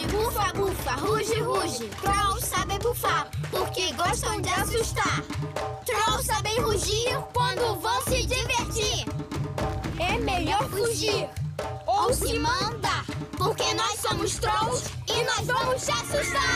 Ruge, bufa, bufa, ruge, ruge. Trolls sabem bufar, porque gostam de assustar. Trolls sabem rugir quando vão se divertir. É melhor fugir ou se mandar, porque nós somos trolls e nós vamos te assustar.